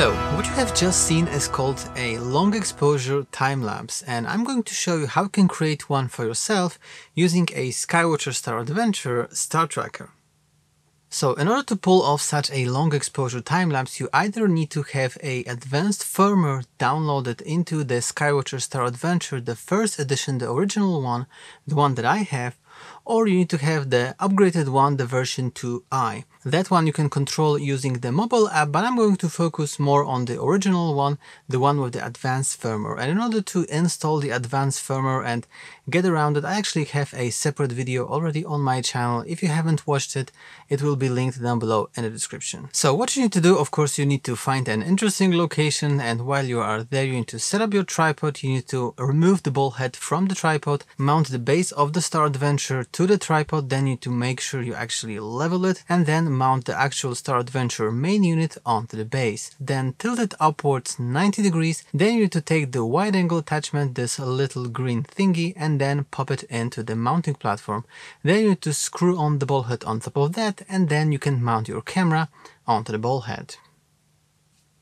Hello, what you have just seen is called a long exposure time lapse and I'm going to show you how you can create one for yourself using a Skywatcher Star Adventure star tracker. So in order to pull off such a long exposure time lapse you either need to have a advanced firmware downloaded into the Skywatcher Star Adventure, the first edition, the original one, the one that I have, or you need to have the upgraded one, the version 2i. That one you can control using the mobile app, but I'm going to focus more on the original one, the one with the advanced firmware. And in order to install the advanced firmware and get around it, I actually have a separate video already on my channel. If you haven't watched it, it will be linked down below in the description. So what you need to do, of course, you need to find an interesting location and while you are there, you need to set up your tripod, you need to remove the ball head from the tripod, mount the base of the Star Adventure to the tripod, then you need to make sure you actually level it and then mount the actual Star Adventure main unit onto the base. Then tilt it upwards 90 degrees, then you need to take the wide angle attachment, this little green thingy, and then pop it into the mounting platform. Then you need to screw on the ball head on top of that, and then you can mount your camera onto the ball head.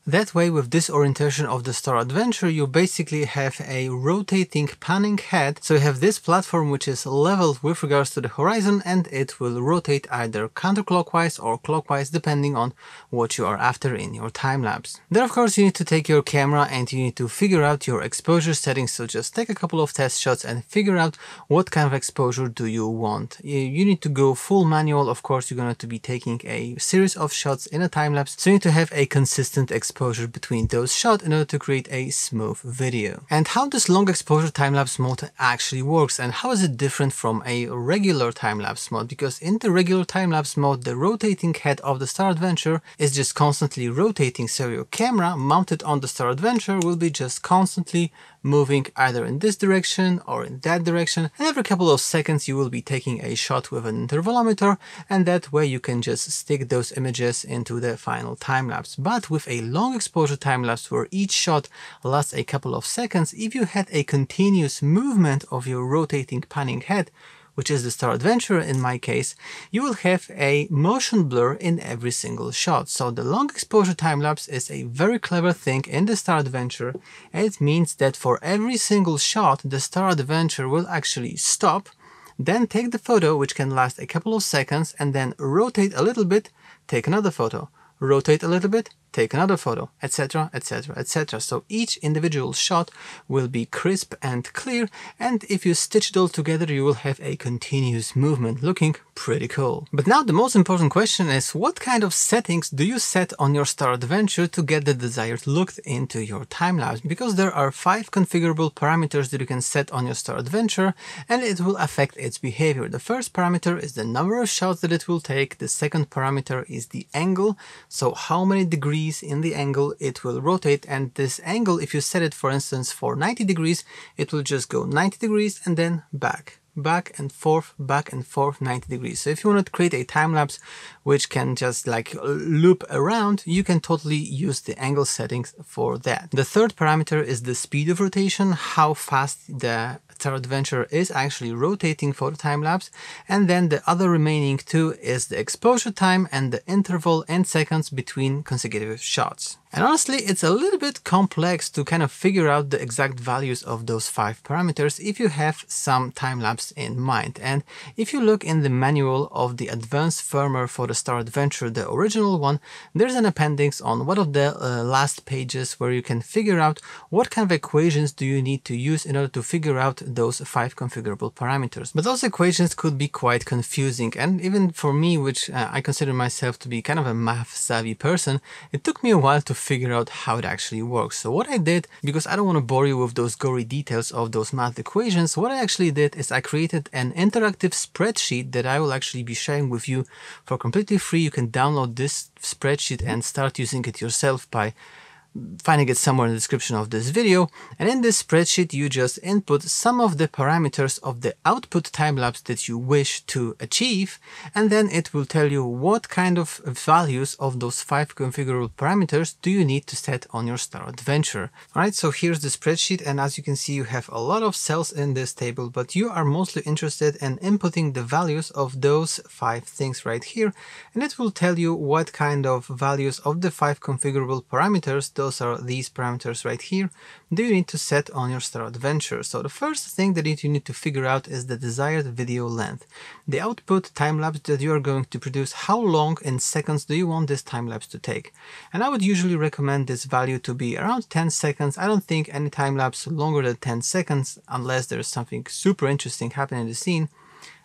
That way with this orientation of the Star Adventure you basically have a rotating panning head so you have this platform which is leveled with regards to the horizon and it will rotate either counterclockwise or clockwise depending on what you are after in your time lapse. Then of course you need to take your camera and you need to figure out your exposure settings so just take a couple of test shots and figure out what kind of exposure do you want. You need to go full manual of course you're going to be taking a series of shots in a time lapse so you need to have a consistent exposure exposure between those shots in order to create a smooth video. And how this long exposure time-lapse mode actually works and how is it different from a regular time-lapse mode because in the regular time-lapse mode the rotating head of the Star Adventure is just constantly rotating so your camera mounted on the Star Adventure will be just constantly moving either in this direction or in that direction and every couple of seconds you will be taking a shot with an intervalometer and that way you can just stick those images into the final time lapse. But with a long exposure time lapse where each shot lasts a couple of seconds, if you had a continuous movement of your rotating panning head, which is the Star Adventure in my case, you will have a motion blur in every single shot. So the long exposure time lapse is a very clever thing in the Star Adventure. It means that for every single shot, the Star Adventure will actually stop, then take the photo, which can last a couple of seconds, and then rotate a little bit, take another photo, rotate a little bit, take another photo, etc, etc, etc. So each individual shot will be crisp and clear, and if you stitch it all together, you will have a continuous movement looking pretty cool. But now the most important question is, what kind of settings do you set on your Star Adventure to get the desired look into your time-lapse? Because there are five configurable parameters that you can set on your Star Adventure, and it will affect its behavior. The first parameter is the number of shots that it will take. The second parameter is the angle, so how many degrees degrees in the angle it will rotate. And this angle if you set it for instance for 90 degrees it will just go 90 degrees and then back back and forth back and forth 90 degrees. So if you want to create a time lapse which can just like loop around you can totally use the angle settings for that. The third parameter is the speed of rotation how fast the Star Adventure is actually rotating for the time lapse. And then the other remaining two is the exposure time and the interval in seconds between consecutive shots. And honestly, it's a little bit complex to kind of figure out the exact values of those five parameters if you have some time-lapse in mind. And if you look in the manual of the advanced firmware for the Star Adventure, the original one, there's an appendix on one of the uh, last pages where you can figure out what kind of equations do you need to use in order to figure out those five configurable parameters. But those equations could be quite confusing and even for me, which uh, I consider myself to be kind of a math savvy person, it took me a while to figure out how it actually works. So what I did, because I don't want to bore you with those gory details of those math equations, what I actually did is I created an interactive spreadsheet that I will actually be sharing with you for completely free. You can download this spreadsheet and start using it yourself by finding it somewhere in the description of this video. And in this spreadsheet, you just input some of the parameters of the output time-lapse that you wish to achieve, and then it will tell you what kind of values of those five configurable parameters do you need to set on your Star Adventure. Alright, so here's the spreadsheet, and as you can see, you have a lot of cells in this table, but you are mostly interested in inputting the values of those five things right here, and it will tell you what kind of values of the five configurable parameters those are these parameters right here, do you need to set on your Star Adventure. So the first thing that you need to figure out is the desired video length. The output time-lapse that you are going to produce, how long in seconds do you want this time-lapse to take? And I would usually recommend this value to be around 10 seconds. I don't think any time-lapse longer than 10 seconds, unless there's something super interesting happening in the scene,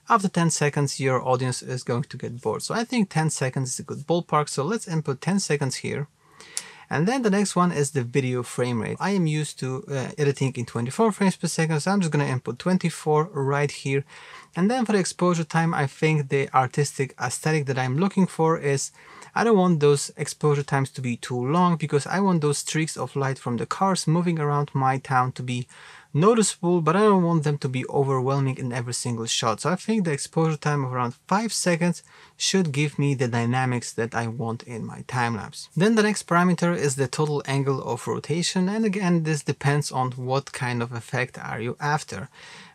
after 10 seconds your audience is going to get bored. So I think 10 seconds is a good ballpark. So let's input 10 seconds here. And then the next one is the video frame rate. I am used to uh, editing in 24 frames per second, so I'm just going to input 24 right here. And then for the exposure time, I think the artistic aesthetic that I'm looking for is I don't want those exposure times to be too long because I want those streaks of light from the cars moving around my town to be noticeable, but I don't want them to be overwhelming in every single shot. So I think the exposure time of around 5 seconds should give me the dynamics that I want in my time lapse. Then the next parameter is the total angle of rotation and again this depends on what kind of effect are you after.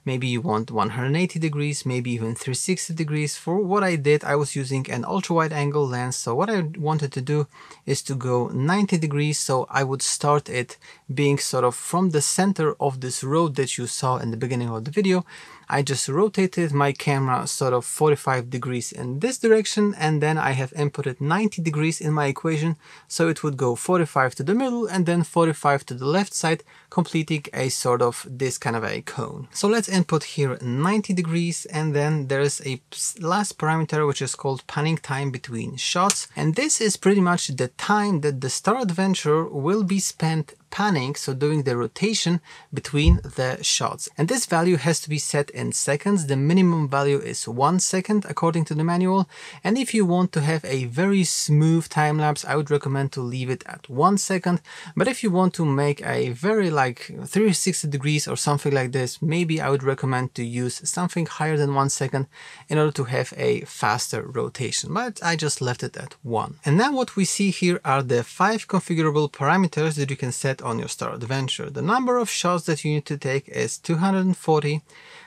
Maybe you want 180 degrees, maybe even 360 degrees. For what I did, I was using an ultra wide angle lens. So what I wanted to do is to go 90 degrees. So I would start it being sort of from the center of this road that you saw in the beginning of the video I just rotated my camera sort of 45 degrees in this direction and then I have inputted 90 degrees in my equation so it would go 45 to the middle and then 45 to the left side completing a sort of this kind of a cone. So let's input here 90 degrees and then there's a last parameter which is called panning time between shots and this is pretty much the time that the Star Adventure will be spent panning, so doing the rotation between the shots. And this value has to be set in seconds. The minimum value is one second according to the manual. And if you want to have a very smooth time lapse, I would recommend to leave it at one second. But if you want to make a very like 360 degrees or something like this, maybe I would recommend to use something higher than one second in order to have a faster rotation. But I just left it at one. And now what we see here are the five configurable parameters that you can set on your Star Adventure. The number of shots that you need to take is 240.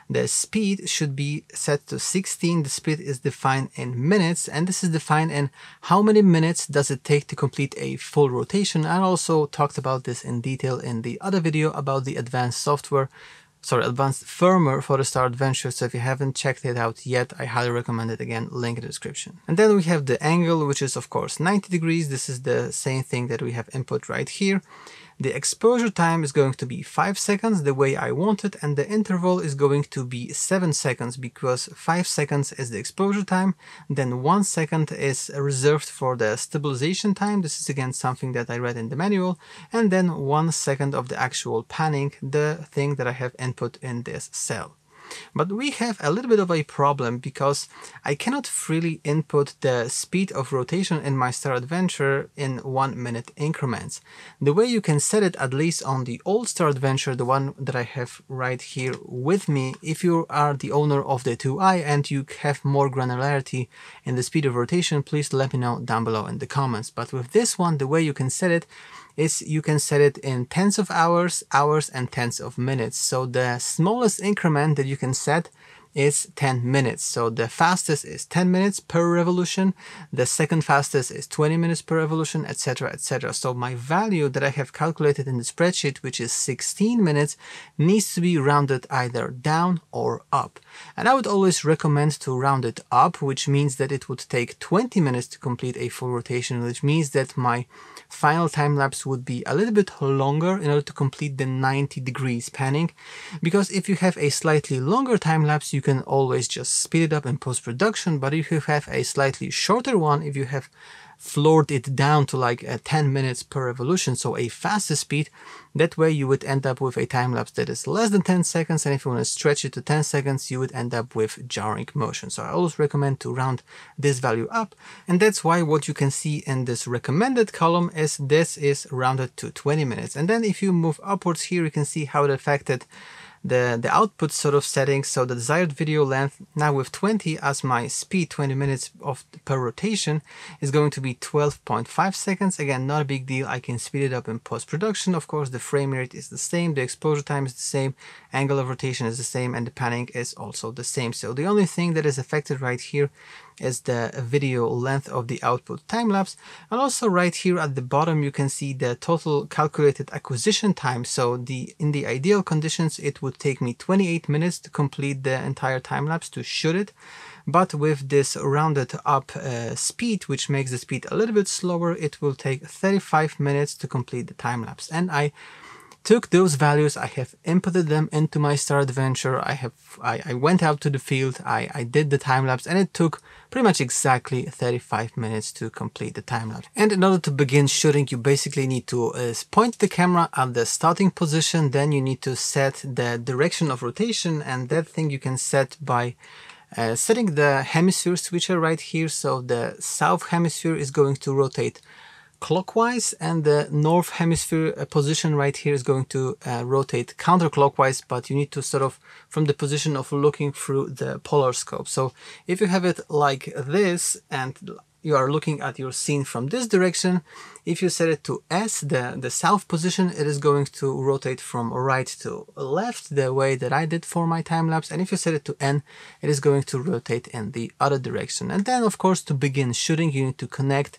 The speed should be set to 16. The speed is defined in minutes and this is defined in how many minutes does it take to complete a full rotation. I also talked about this in detail in the other video about the advanced software sorry, advanced firmware for the Star Adventure. So if you haven't checked it out yet, I highly recommend it again, link in the description. And then we have the angle, which is of course 90 degrees. This is the same thing that we have input right here. The exposure time is going to be 5 seconds the way I want it and the interval is going to be 7 seconds because 5 seconds is the exposure time, then 1 second is reserved for the stabilization time, this is again something that I read in the manual, and then 1 second of the actual panning, the thing that I have input in this cell. But we have a little bit of a problem because I cannot freely input the speed of rotation in my Star Adventure in one minute increments. The way you can set it, at least on the old Star Adventure, the one that I have right here with me, if you are the owner of the 2i and you have more granularity in the speed of rotation, please let me know down below in the comments. But with this one, the way you can set it is you can set it in tens of hours, hours, and tens of minutes. So the smallest increment that you can set is 10 minutes. So the fastest is 10 minutes per revolution, the second fastest is 20 minutes per revolution, etc, etc. So my value that I have calculated in the spreadsheet, which is 16 minutes, needs to be rounded either down or up. And I would always recommend to round it up, which means that it would take 20 minutes to complete a full rotation, which means that my final time lapse would be a little bit longer in order to complete the 90 degrees panning. Because if you have a slightly longer time lapse, you can always just speed it up in post-production, but if you have a slightly shorter one, if you have floored it down to like uh, 10 minutes per revolution, so a faster speed. That way you would end up with a time lapse that is less than 10 seconds and if you want to stretch it to 10 seconds you would end up with jarring motion. So I always recommend to round this value up and that's why what you can see in this recommended column is this is rounded to 20 minutes. And then if you move upwards here you can see how it affected the, the output sort of settings. So the desired video length now with 20 as my speed, 20 minutes of per rotation is going to be 12.5 seconds. Again, not a big deal. I can speed it up in post-production. Of course, the frame rate is the same. The exposure time is the same. Angle of rotation is the same. And the panning is also the same. So the only thing that is affected right here is the video length of the output time-lapse. And also right here at the bottom, you can see the total calculated acquisition time. So the in the ideal conditions, it would take me 28 minutes to complete the entire time-lapse to shoot it. But with this rounded up uh, speed, which makes the speed a little bit slower, it will take 35 minutes to complete the time-lapse. And I took those values, I have inputted them into my Star Adventure, I have I, I went out to the field, I, I did the time lapse and it took pretty much exactly 35 minutes to complete the time lapse. And in order to begin shooting, you basically need to uh, point the camera at the starting position, then you need to set the direction of rotation and that thing you can set by uh, setting the hemisphere switcher right here. So the south hemisphere is going to rotate clockwise and the north hemisphere uh, position right here is going to uh, rotate counterclockwise but you need to sort of from the position of looking through the polar scope. So if you have it like this and you are looking at your scene from this direction if you set it to S the the south position it is going to rotate from right to left the way that I did for my time lapse. And if you set it to N it is going to rotate in the other direction. And then of course to begin shooting you need to connect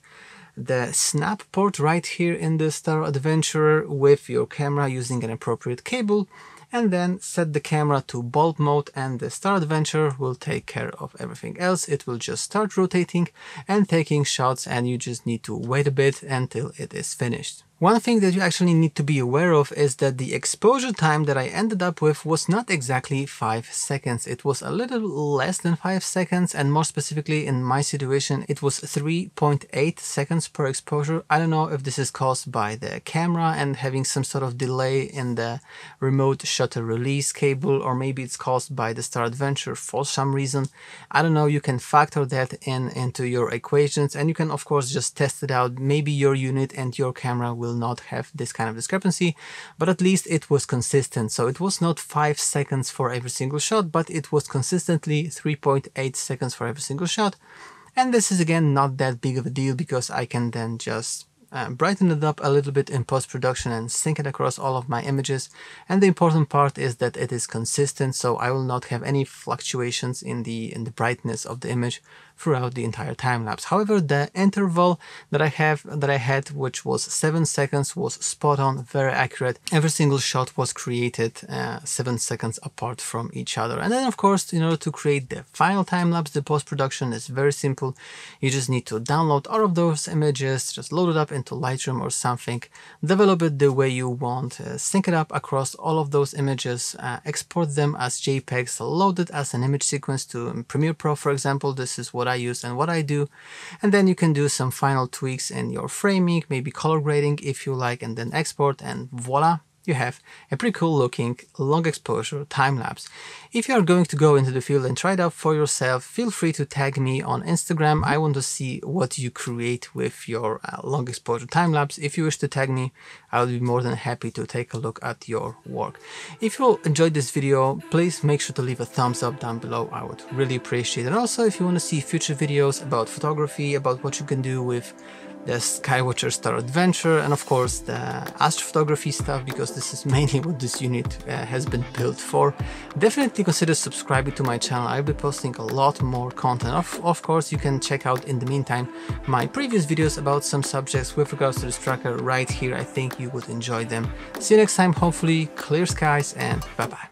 the snap port right here in the Star Adventurer with your camera using an appropriate cable and then set the camera to bulb mode and the Star Adventurer will take care of everything else. It will just start rotating and taking shots and you just need to wait a bit until it is finished. One thing that you actually need to be aware of is that the exposure time that I ended up with was not exactly 5 seconds. It was a little less than 5 seconds and more specifically in my situation it was 3.8 seconds per exposure. I don't know if this is caused by the camera and having some sort of delay in the remote shutter release cable or maybe it's caused by the Star Adventure for some reason. I don't know, you can factor that in into your equations and you can of course just test it out. Maybe your unit and your camera will will not have this kind of discrepancy, but at least it was consistent. So it was not 5 seconds for every single shot, but it was consistently 3.8 seconds for every single shot. And this is again not that big of a deal because I can then just uh, brighten it up a little bit in post-production and sync it across all of my images. And the important part is that it is consistent, so I will not have any fluctuations in the in the brightness of the image throughout the entire time lapse. However, the interval that I have that I had, which was seven seconds, was spot on, very accurate. Every single shot was created uh, seven seconds apart from each other. And then, of course, in order to create the final time lapse, the post production is very simple. You just need to download all of those images, just load it up into Lightroom or something, develop it the way you want, uh, sync it up across all of those images, uh, export them as JPEGs, load it as an image sequence to Premiere Pro, for example. This is what I use and what I do. And then you can do some final tweaks in your framing, maybe color grading if you like, and then export and voila, you have a pretty cool looking long exposure time lapse. If you are going to go into the field and try it out for yourself, feel free to tag me on Instagram. I want to see what you create with your uh, long exposure time lapse. If you wish to tag me, I will be more than happy to take a look at your work. If you enjoyed this video, please make sure to leave a thumbs up down below. I would really appreciate it. And also, if you want to see future videos about photography, about what you can do with the Skywatcher Star Adventure, and of course the astrophotography stuff because this is mainly what this unit uh, has been built for. Definitely consider subscribing to my channel, I'll be posting a lot more content. Of, of course, you can check out in the meantime my previous videos about some subjects with regards to this tracker right here. I think you would enjoy them. See you next time, hopefully clear skies and bye bye.